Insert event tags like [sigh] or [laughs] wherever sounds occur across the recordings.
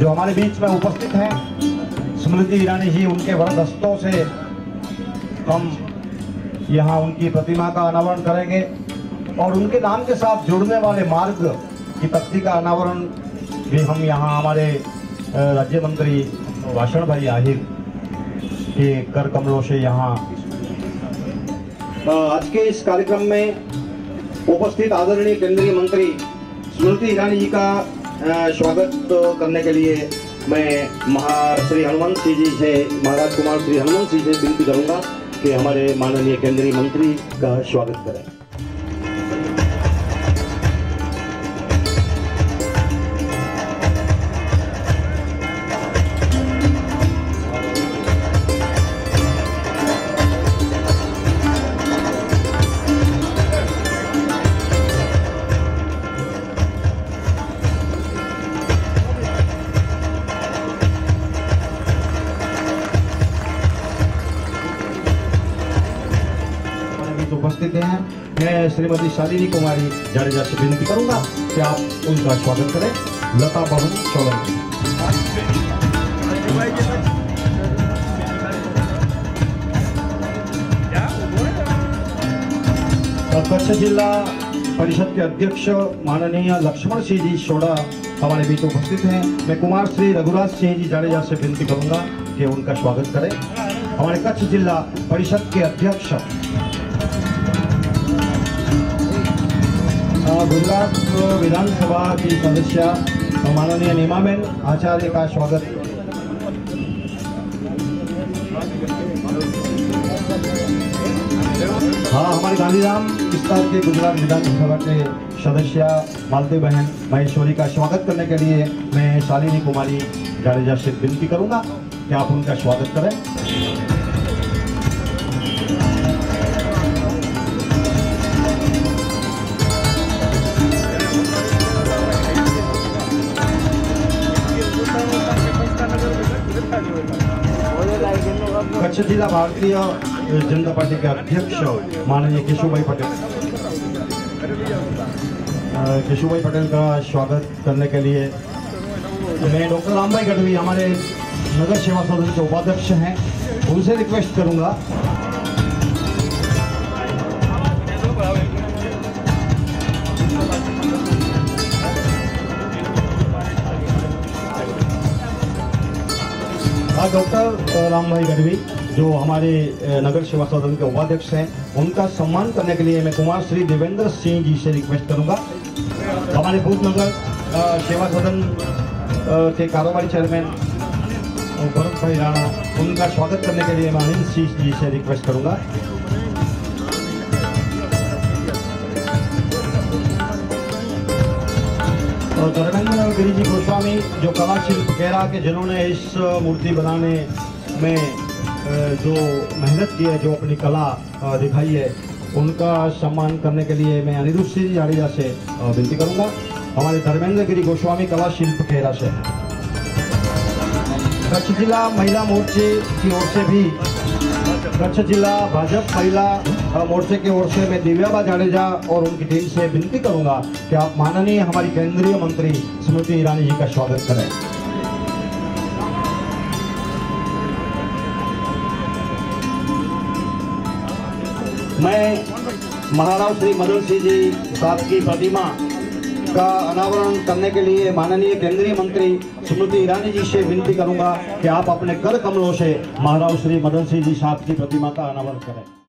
जो हमारे बीच में उपस्थित हैं, स्मृति ईरानी जी, उनके वरदस्तों से हम यहाँ उनकी प्रतिमा का अनावरण करेंगे और उनके नाम के साथ जुड़ने वाले मार्ग की तख्ती का अनावरण भी हम यहाँ हमारे राज्य मंत्री भाषण भाई आहिर के कर कमलों से यहाँ आज के इस कार्यक्रम में उपस्थित आदरणीय केंद्रीय मंत्री स्मृति ईरानी जी का स्वागत करने के लिए मैं महा श्री हनुमंत सिंह जी से, महाराज कुमार श्री हनुमंत सिंह से विनती करूँगा कि हमारे माननीय केंद्रीय मंत्री का स्वागत करें। श्रीमती शालिनी कुमारी जाडेजा से विनती करूँगा कि आप उनका स्वागत करें। लता भवन सोलंकी कच्छ जिला परिषद के अध्यक्ष माननीय लक्ष्मण सिंह जी सोडा हमारे बीच उपस्थित हैं। मैं कुमार श्री रघुराज सिंह जी जाडेजा से विनती करूँगा कि उनका स्वागत करें। हमारे कच्छ जिला परिषद के अध्यक्ष गुजरात विधानसभा की सदस्य माननीय नीमाबेन, आचार्य का स्वागत। हाँ हमारे गांधीधाम विस्तार के गुजरात विधानसभा के सदस्य मालती बहन महेश्वरी का स्वागत करने के लिए मैं शालिनी कुमारी जाडेजा से विनती करूँगा कि आप उनका स्वागत करें। जिला भारतीय जनता पार्टी के अध्यक्ष माननीय केशुभाई पटेल। केशुभाई पटेल का स्वागत करने के लिए मैं डॉक्टर रामभाई गढ़वी, हमारे नगर सेवा सदन के उपाध्यक्ष हैं। उनसे रिक्वेस्ट करूँगा। हाँ डॉक्टर राम भाई गढ़वी। जो हमारे नगर सेवा सदन के उपाध्यक्ष हैं, उनका सम्मान करने के लिए मैं कुमार श्री देवेंद्र सिंह जी से रिक्वेस्ट करूँगा। हमारे भूत नगर सेवा सदन के कारोबारी चेयरमैन भरत भाई राणा, उनका स्वागत करने के लिए मैं अनिल सिंह जी से रिक्वेस्ट करूँगा। और धर्मेंद्र गिरी जी गोस्वामी, जो कला शिल्प केरा के जिन्होंने इस मूर्ति बनाने में जो मेहनत की है, जो अपनी कला दिखाई है, उनका सम्मान करने के लिए मैं अनिरुद्ध सिंह जाडेजा से विनती करूँगा। हमारे धर्मेंद्र गिरी गोस्वामी कला शिल्प खेरा से कच्छ जिला महिला मोर्चे की ओर से भी, कच्छ जिला भाजपा महिला मोर्चे की ओर से मैं दिव्याबा जाडेजा और उनकी टीम से विनती करूँगा कि आप माननीय हमारी केंद्रीय मंत्री स्मृति ईरानी जी का स्वागत करें। मैं महाराव श्री मदन सिंह जी साहब की प्रतिमा का अनावरण करने के लिए माननीय केंद्रीय मंत्री स्मृति ईरानी जी से विनती करूँगा कि आप अपने कर कमलों से महाराव श्री मदन सिंह जी साहब की प्रतिमा का अनावरण करें।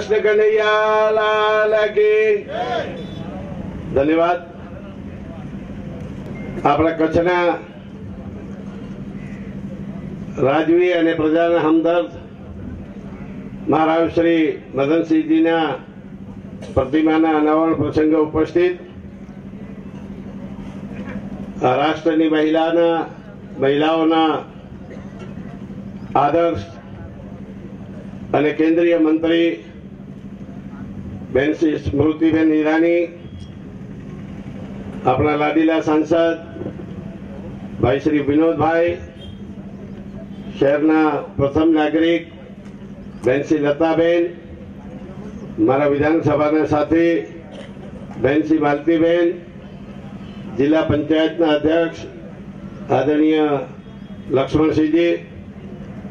કૃષ્ણ કનૈયા ધન્યવાદ. આપણા કચ્છના રાજવી અને પ્રજાના હમદર્દ મહારાજ શ્રી મદનસિંહજીના પ્રતિમાના અનાવરણ પ્રસંગે ઉપસ્થિત રાષ્ટ્રની મહિલાના મહિલાઓના આદર્શ અને કેન્દ્રીય મંત્રી બેન શ્રી સ્મૃતિબેન ઈરાની આપણા લાડીલા સાંસદ ભાઈ શ્રી વિનોદભાઈ શહેરના પ્રથમ નાગરિક બેન શ્રી લતાબેન મારા વિધાનસભાના સાથી બેન શ્રી માલતીબેન જિલ્લા પંચાયતના અધ્યક્ષ આદરણીય લક્ષ્મણસિંહજી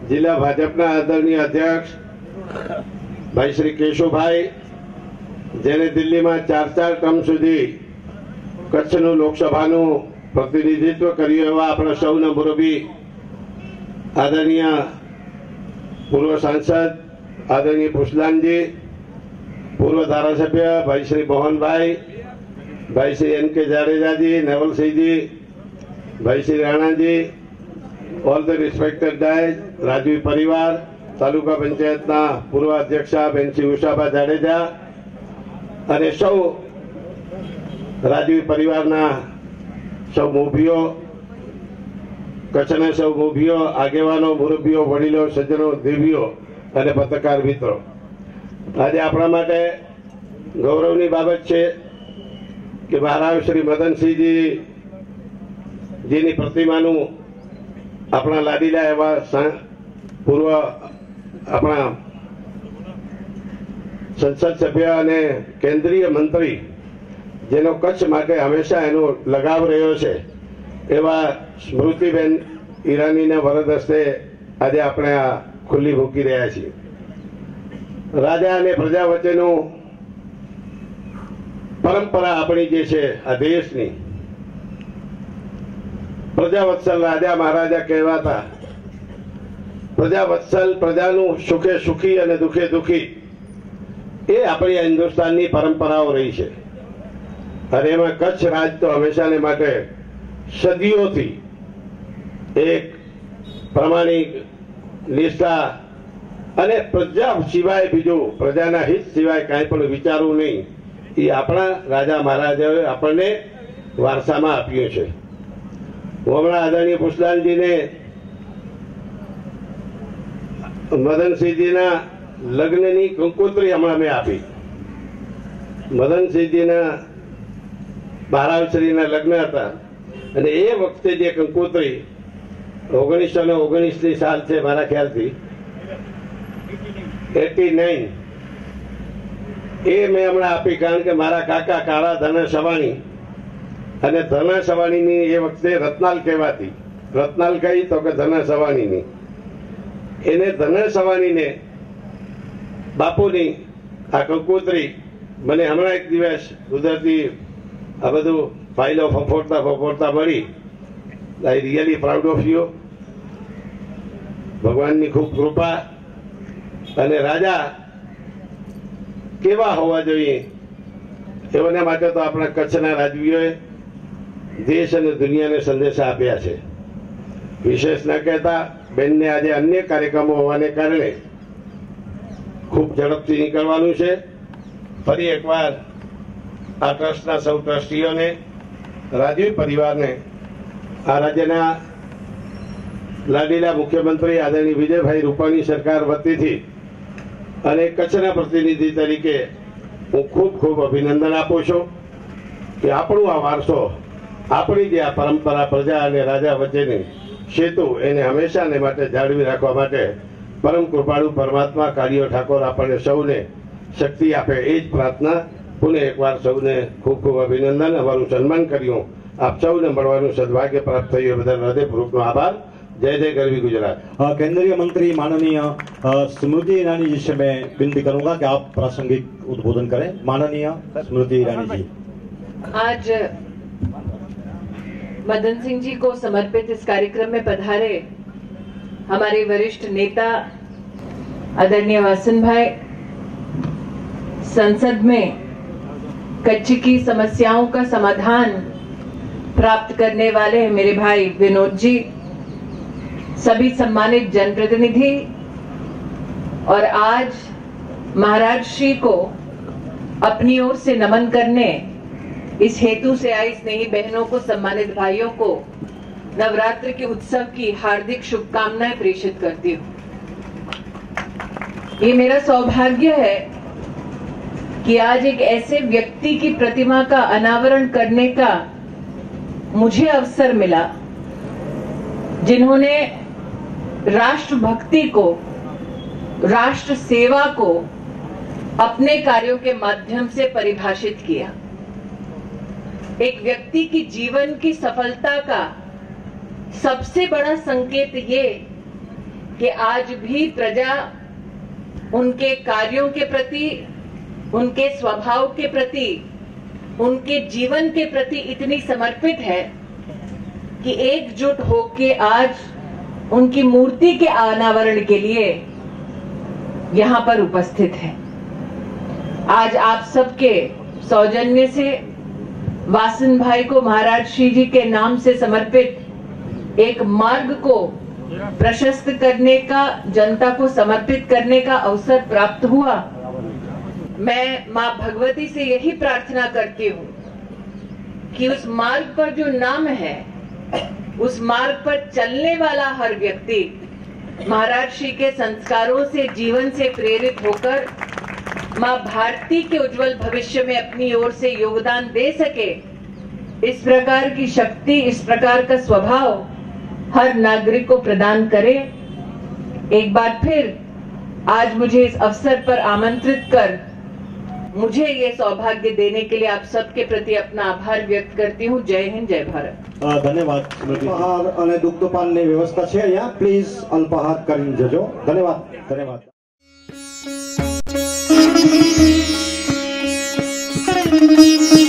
જિલ્લા ભાજપના આદરણીય અધ્યક્ષ ભાઈ શ્રી કેશુભાઈ જેને દિલ્હીમાં ચાર ચાર ટર્મ સુધી કચ્છનું લોકસભાનું પ્રતિનિધિત્વ કર્યું એવા આપણા સૌના મુરબી આદરણીય પૂર્વ સાંસદ આદરણીય પુષ્લાનજી પૂર્વ ધારાસભ્ય ભાઈ શ્રી મોહનભાઈ, ભાઈ શ્રી એન કે જાડેજાજી, નવલસિંહજી, ભાઈ શ્રી રાણાજી, ઓલ ધ રિસ્પેક્ટેડ ગાય, રાજવી પરિવાર, તાલુકા પંચાયતના પૂર્વ અધ્યક્ષા બેન શ્રી ઉષાબા જાડેજા અને સૌ રાજવી પરિવારના સૌ મોભીઓ, કચ્છના સૌ મોભીઓ, આગેવાનો, મુરબીઓ, વડીલો, સજ્જનો, દેવીઓ અને પત્રકાર મિત્રો. આજે આપણા માટે ગૌરવની બાબત છે કે મહારાજ શ્રી મદનસિંહજી જેની પ્રતિમાનું આપણા લાડીલા એવા પૂર્વ આપણા સંસદ સભ્ય અને કેન્દ્રીય મંત્રી જેનો કચ્છ માટે હંમેશા એનો લગાવ રહ્યો છે, એવા સ્મૃતિબેન ઈરાનીને વરદ હસ્તે આજે આપણે આ ખુલ્લી મૂકી રહ્યા છીએ. રાજા અને પ્રજા વચ્ચેનું પરંપરા આપણી જે છે, આ દેશની. પ્રજાવત્સલ રાજા મહારાજા કહેવાતા. પ્રજાવત્સલ પ્રજાનું સુખે સુખી અને દુખે દુખી એ આપણી હિન્દુસ્તાનની પરંપરાઓ રહી છે. અને એમાં કચ્છ રાજ તો હંમેશાને માટે સદીઓથી એક પ્રમાણિક નિષ્ઠા અને પ્રજા સિવાય બીજું, પ્રજાના હિત સિવાય કાંઈ પણ વિચારવું નહીં. એ આપણા રાજા મહારાજાએ આપણને વારસામાં આપ્યું છે. હું હમણાં આદરણીય પુષ્લાલજીને મદનસિંહજીના લગ્નની કંકોત્રી હમણાં મેં આપી. મદનસિંહજીના બારાવશ્રીના લગ્ન હતા. અને એ વખતે જે કંકોત્રી ઓગણીસો ને ઓગણીસની સાલ છે મારા ખ્યાલથી. Eighty nine. એ મેં હમણાં આપી કારણ કે મારા કાકા કાળા ધના સવાણી અને ધના સવાણીની એ વખતે રત્નાલ કહેવાતી. રત્નાલ કહી તો કે ધના સવાણીની એને ધના સવાણીને બાપુની આ કંકોત્રી મને હમણાં એક દિવસ કુદરતી આ બધું ફાઇલો ફફોડતા ફફોડતા મળી. I really proud of you ભગવાનની ખૂબ કૃપા. અને રાજા કેવા હોવા જોઈએ? એઓના માટે તો આપણા કચ્છના રાજવીઓએ દેશ અને દુનિયાને સંદેશા આપ્યા છે. વિશેષ ન કહેતા, બેનને આજે અન્ય કાર્યક્રમો હોવાને કારણે ખૂબ ઝડપથી નીકળવાનું છે. ફરી એકવાર આ ટ્રસ્ટના સૌ ટ્રસ્ટીઓને, રાજવી પરિવારને, આ રાજ્યના લાડીલા મુખ્યમંત્રી આદરણીય વિજયભાઈ રૂપાણી સરકાર વતીથી અને કચ્છના પ્રતિનિધિ તરીકે હું ખૂબ ખૂબ અભિનંદન આપું છું કે આપણું આ વારસો, આપણી જે આ પરંપરા, પ્રજા અને રાજા વચ્ચેની સેતુ એને હંમેશાને માટે જાળવી રાખવા માટે પરમ કૃપાળુ પરમાત્મા કાર્યો ઠાકોર આપણને સૌને શક્તિ આપે એ જ પ્રાર્થના પુનઃ એકવાર સૌને ખૂબ ખૂબ અભિનંદન અમારું સન્માન કર્યું આપ સૌને મળવાનું સદભાગ્ય પ્રાપ્ત થયું એ બદલ હૃદયપૂર્વકનો આભાર जय जय गरवी गुजरात अ, केंद्रीय मंत्री माननीय अ, स्मृति ईरानी जी से मैं विनती करूंगा कि आप प्रासंगिक उद्बोधन करें माननीय स्मृति ईरानी जी आज मदन सिंह जी को समर्पित इस कार्यक्रम में पधारे हमारे वरिष्ठ नेता आदरणीय वासन भाई, संसद में कच्छ की समस्याओं का समाधान प्राप्त करने वाले मेरे भाई विनोद जी, सभी सम्मानित जनप्रतिनिधि, और आज महाराज श्री को अपनी ओर से नमन करने, इस हेतु से आई स्नेही बहनों को, सम्मानित भाइयों को नवरात्र के उत्सव की हार्दिक शुभकामनाएँ प्रेषित करती हूँ। ये मेरा सौभाग्य है कि आज एक ऐसे व्यक्ति की प्रतिमा का अनावरण करने का मुझे अवसर मिला, जिन्होंने राष्ट्र भक्ति को, राष्ट्र सेवा को अपने कार्यों के माध्यम से परिभाषित किया। एक व्यक्ति की जीवन की सफलता का सबसे बड़ा संकेत ये कि आज भी प्रजा उनके कार्यों के प्रति, उनके स्वभाव के प्रति, उनके जीवन के प्रति इतनी समर्पित है कि एकजुट होके आज उनकी मूर्ति के अनावरण के लिए यहाँ पर उपस्थित है। आज आप सबके सौजन्य से, वासन भाई को महाराज श्री जी के नाम से समर्पित एक मार्ग को प्रशस्त करने का, जनता को समर्पित करने का अवसर प्राप्त हुआ। मैं माँ भगवती से यही प्रार्थना करती हूँ कि उस मार्ग पर जो नाम है, उस मार्ग पर चलने वाला हर व्यक्ति महाराज श्री के संस्कारों से, जीवन से प्रेरित होकर माँ भारती के उज्जवल भविष्य में अपनी ओर से योगदान दे सके। इस प्रकार की शक्ति, इस प्रकार का स्वभाव हर नागरिक को प्रदान करे एक बार फिर आज मुझे इस अवसर पर आमंत्रित कर मुझे ये सौभाग्य देने के लिए आप सबके प्रति अपना आभार व्यक्त करती हूँ जय हिंद जय भारत અ, ધન્યવાદ અલ્પાહાર અને દુગ્ધપાનની વ્યવસ્થા છે અહીંયા પ્લીઝ અલ્પાહાર કરીને જજો ધન્યવાદ ધન્યવાદ Thank you. [laughs]